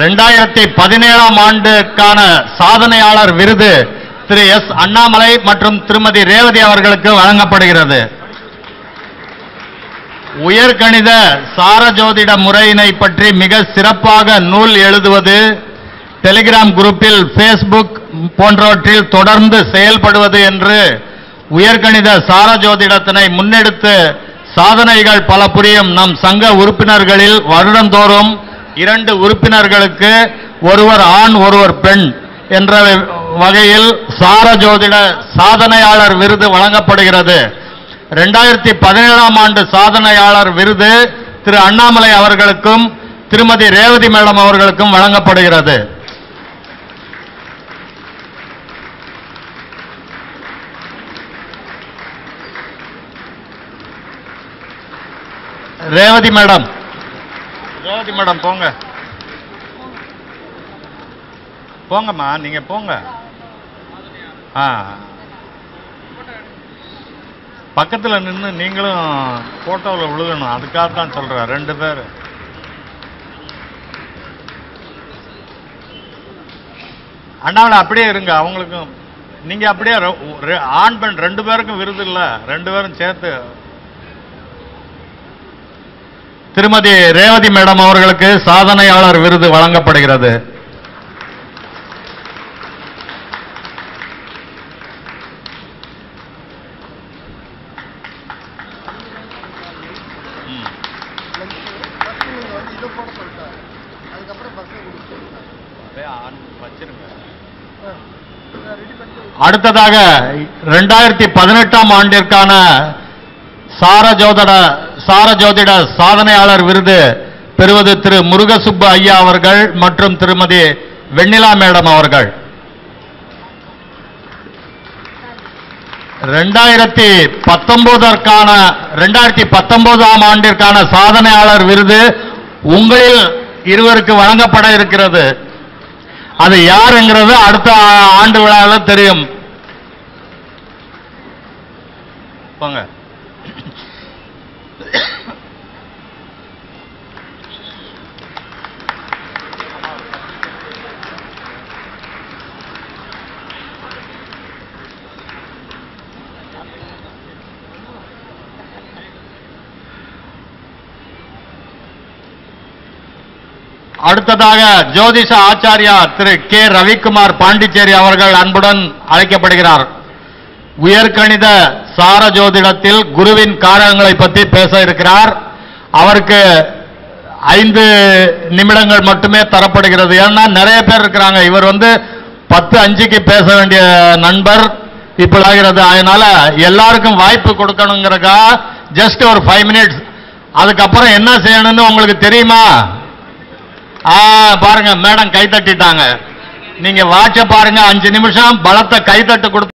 ரெண்டாயிரத்தி பதினேழாம் ஆண்டுக்கான சாதனையாளர் விருது திரு எஸ். அண்ணாமலை மற்றும் திருமதி ரேவதி அவர்களுக்கு வழங்கப்படுகிறது. உயர்கணித சாரஜோதிட முறையினை பற்றி மிக சிறப்பாக நூல் எழுதுவது டெலிகிராம் குரூப்பில் ஃபேஸ்புக் போன்றவற்றில் தொடர்ந்து செயல்படுவது என்று உயர்கணித சாரஜோதிடத்தினை முன்னெடுத்து சாதனைகள் பல புரியும் நம் சங்க உறுப்பினர்களில் வருடந்தோறும் இரண்டு உறுப்பினர்களுக்கு ஒருவர் ஆண் ஒருவர் பெண் என்ற வகையில் சாரஜோதிட சாதனையாளர் விருது வழங்கப்படுகிறது. ரெண்டாயிரத்தி பதினேழாம் ஆண்டு சாதனையாளர் விருது திரு அண்ணாமலை அவர்களுக்கும் திருமதி ரேவதி மேடம் அவர்களுக்கும் வழங்கப்படுகிறது. ரேவதி மேடம் ரேவதி மேடம் போங்க. போங்கம்மா நீங்க போங்க. ஆ. பக்கத்தில் நின்று நீங்களும் ஃபோட்டோவில் விழுகணும். அதுக்காக தான் சொல்கிறேன் ரெண்டு பேர். அண்ணாவில் அப்படியே இருங்க அவங்களுக்கும். நீங்கள் அப்படியே ஆண் பெண் ரெண்டு பேருக்கும் விருது இல்லை ரெண்டு பேரும் சேர்த்து திருமதி ரேவதி மேடம் அவர்களுக்கு சாதனையாளர் விருது வழங்கப்படுகிறது. அடுத்ததாக ரெண்டாயிரத்தி பதினெட்டாம் ஆண்டிற்கான சாரஜோதிட சாதனையாளர் விருது பெறுவது திரு முருகசுப்பு ஐயா அவர்கள் மற்றும் திருமதி வெண்ணிலா மேடம் அவர்கள். ரெண்டாயிரத்தி பத்தொன்பதற்கான ரெண்டாயிரத்தி பத்தொன்பதாம் ஆண்டிற்கான சாதனையாளர் விருது உங்களில் இருவருக்கு வழங்கப்பட இருக்கிறது. அது யாருங்கிறது அடுத்த ஆண்டு விழாவில் தெரியும். போங்க அடுத்ததாக ஜோதிஷ ஆச்சாரியா திரு கே ரவிக்குமார் பாண்டிச்சேரி அவர்கள் அன்புடன் அழைக்கப்படுகிறார். உயர்கணித சார ஜோதிடத்தில் குருவின் காரகங்களை பற்றி பேச இருக்கிறார். அவருக்கு ஐந்து நிமிடங்கள் மட்டுமே தரப்படுகிறது. ஏன்னா நிறைய பேர் இருக்கிறாங்க. இவர் வந்து பத்து அஞ்சுக்கு பேச வேண்டிய நண்பர் இப்படி ஆகிறது அதனால எல்லாருக்கும் வாய்ப்பு கொடுக்கணுங்கிறக்கா ஜஸ்ட் ஒரு ஃபைவ் மினிட்ஸ் அதுக்கப்புறம் என்ன செய்யணும்னு உங்களுக்கு தெரியுமா? பாருங்க மேடம் கை தட்டிட்டாங்க. நீங்க வாட்ச பாருங்க அஞ்சு நிமிஷம் பலத்தை கைத்தட்டு கொடுத்து